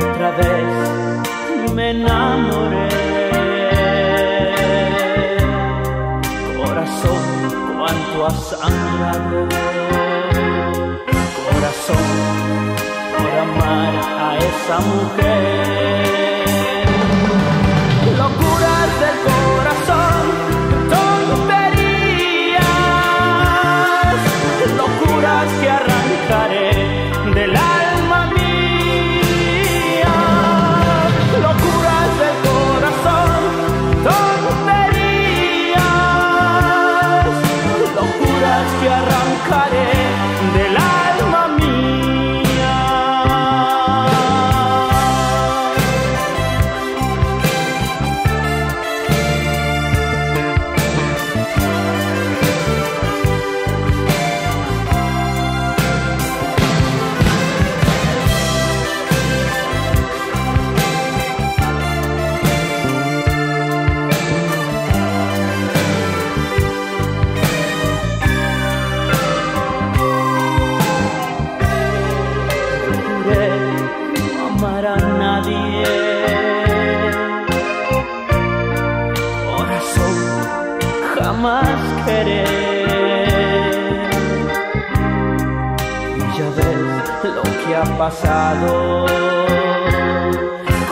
Otra vez me enamoré. Corazón, cuánto has sangrado. Corazón, por amar a esa mujer. bancaré de la ha pasado.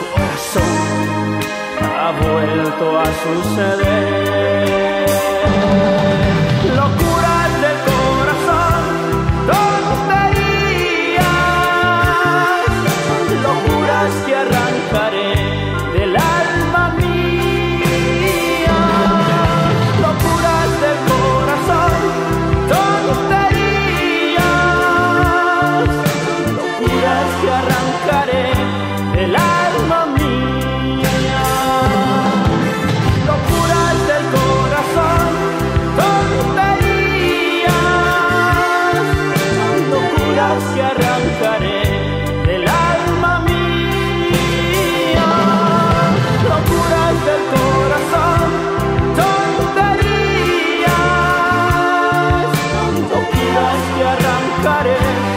Corazón ha vuelto a suceder. yeah.